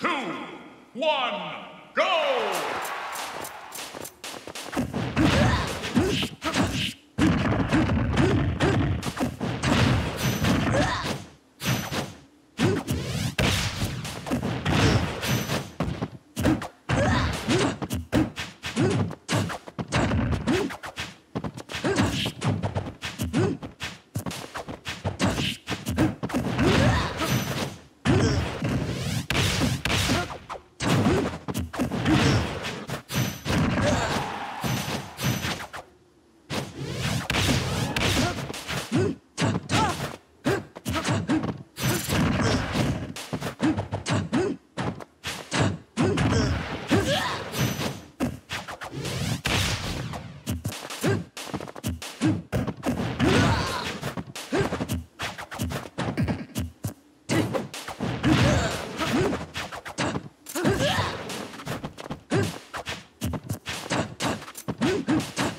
two, one, go! Ha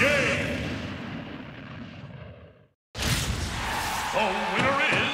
Game! The oh, winner is...